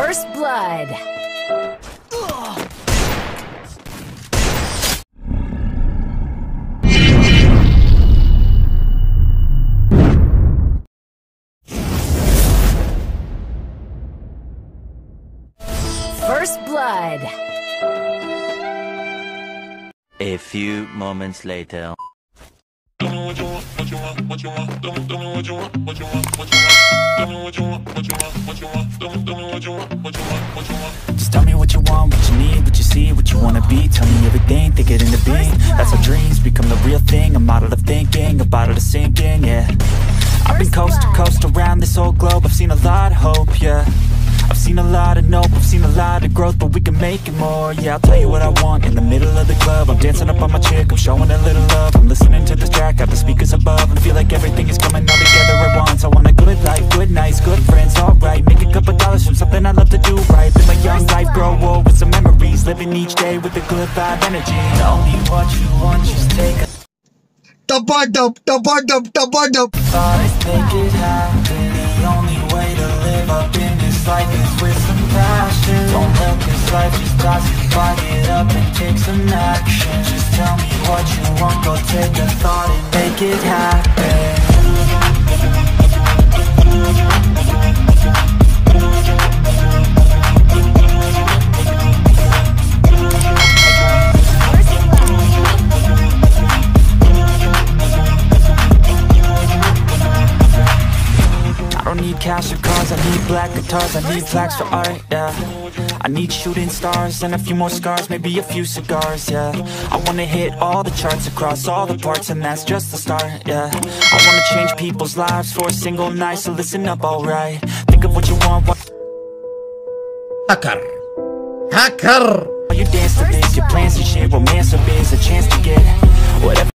First blood. First blood. A few moments later. Just tell me what you want, what you need, what you see, what you wanna be. Tell me everything, think it into being. That's how dreams become the real thing. I'm out of the thinking, about to sinking, yeah. I've been coast to coast around this whole globe. I've seen a lot of hope, yeah. I've seen a lot of nope, I've seen a lot of growth But we can make it more, yeah. I'll tell you what I want in the middle of the club. I'm dancing up on my chick, I'm showing a little love. I'm listening to the something I love to do right Live my young life, grow old with some memories Living each day with a good vibe energy. Me what you want, just take a Tabadab, tabadab, tabadab. thought Make it happen. The only way to live up in this life is with some passion. Don't let this life just pass you by. Get up and take some action. Just tell me what you want Go take a thought and make it happen cash or cars, I need black guitars, I need plaques for art, yeah I need shooting stars and a few more scars, maybe a few cigars, yeah I wanna hit all the charts across all the parts and that's just the start, yeah I wanna change people's lives for a single night, so listen up, alright Think of what you want Hacker. Hacker. you dance to this Your plans and shit, romance or biz, a chance to get Whatever